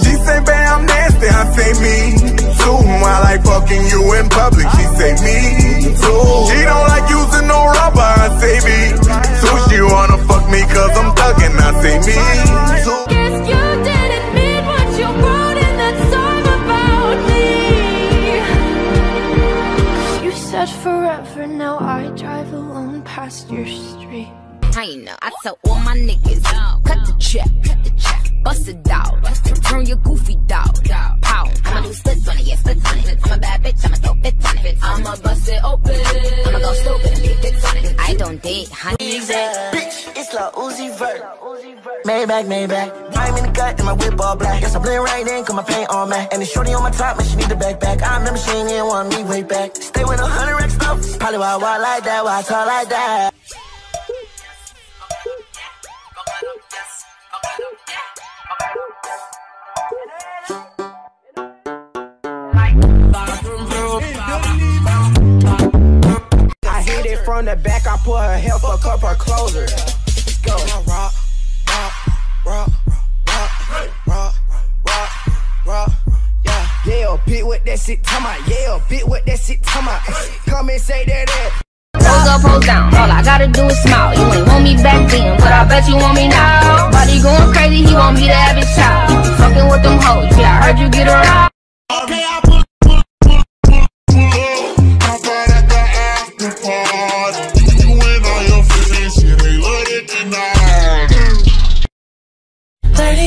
She say, babe, I'm nasty, I say me too. I like fucking you in public, she say me too. She don't like using no rubber, I say me too. She wanna fuck me cause I'm thugging, I say me too. Guess you didn't what you wrote in that song about me. You said forever, now I drive alone past your street. I. Tell all my niggas, cut the check, cut the check, bust it out, turn your goofy dog, pow. I'ma do splits on it, yeah, splits on it. I'm a bad bitch, I'ma throw fits on it. I'ma bust it open, I'ma go stupid and leave fits on it. I don't date, honey. Bitch, it's Lil Uzi Vert. Maybach, Maybach. I'm in the cut and my whip all black. Guess I blend right in, cause my paint on matte. And the shorty on my top, man, she need the backpack. I remember she ain't want me way back. Stay with a hundred racks up. Probably why I walk like that, why I talk like that. From the back, I put her hair, fuck up her closer. Go. Rock, rock, rock, rock, rock, rock, rock, yeah. Yeah, that shit. Yeah, that shit, come and say that. that. Up, down. All I gotta do is smile. You ain't want me back then, but I bet you want me now. Body going crazy, he want me to have his child. Fucking with them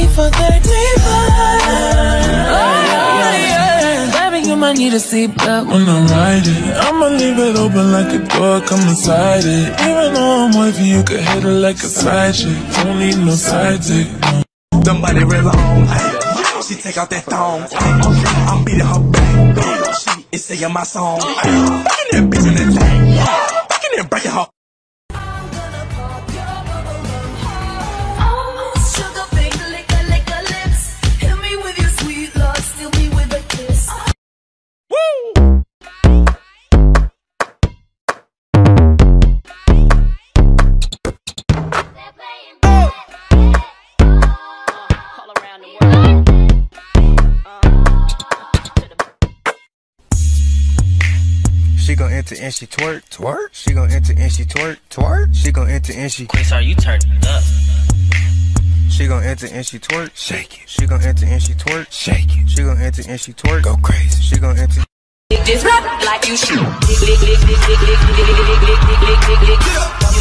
30 for 35. Baby, you might need a seatbelt when I'm riding. I'ma leave it open like a door, come inside it. Even though I'm wifey, you can hit it like a side chick. Don't need no side chick, no. Somebody real on. Ay, She take out that thong. I'm beating her back. She is singing my song. Ay, that bitch in the tank. enter and she twerk, twerk. She gon' enter and she twerk, twerk. She gon' enter and she. Quincy, are you turned up? She gon' enter and she twerk, shake it. She gon' enter and she twerk, shake it. She gon' enter and she twerk, go crazy. She gon' enter. Just rap like you shoot. You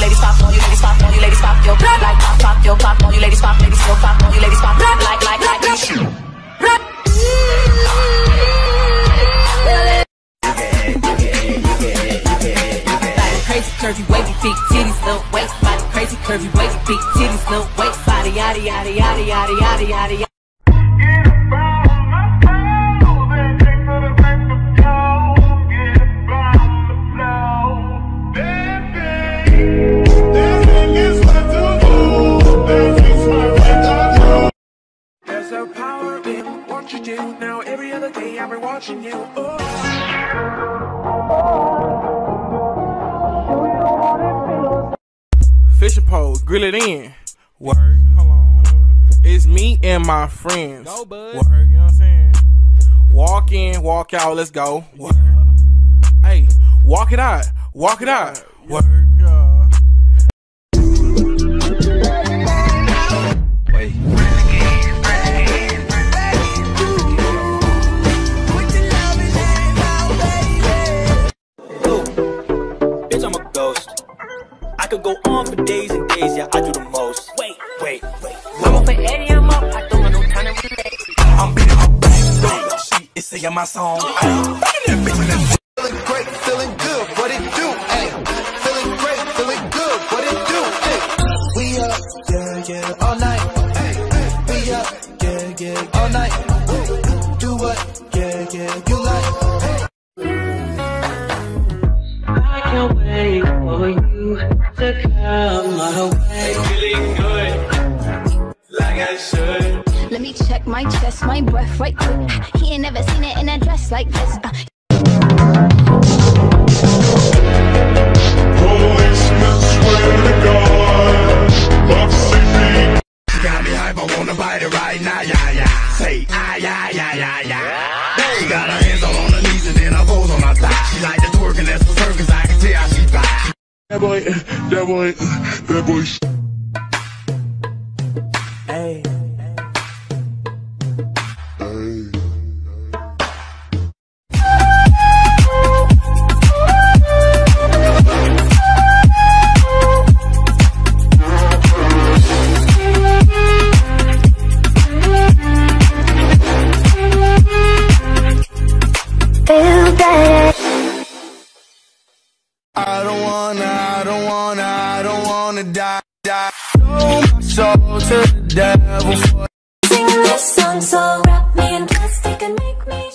ladies pop on, you ladies pop on, you ladies pop your rap like pop, pop your pop on, you ladies pop, ladies pop, pop on, you ladies pop like like like you shoot. Curvy wavy big titties, little waist body. Crazy curvy wavy big titties, little waist body. Yada yada yada yada yada yada. yada. There's a power in what you do. Now every other day I've been watching you. Oh. Grill it in. Work, hold on. It's me and my friends. Go, bud. Work, you know what I'm saying? Walk in, walk out, let's go. Work. Hey, walk it out, walk it out. Work. I could go on for days and days, yeah, I do the most. Wait, wait, wait. I'm up for Eddie, I'm up. I don't got no time to relate. I'm beating her back. She is singing my song. Ay, Fucking that bitch in Check my chest, my breath right quick. He ain't never seen it in a dress like this. Uh. Right now, yeah, yeah. Say, yeah, yeah, yeah, yeah. She got her hands all on her knees and then her toes on. She like to twerk and that's I can tell. That boy, that boy, that boy. wanna, I don't wanna die, die. Sold my soul to the devil. Sing this song so wrap me in plastic and make me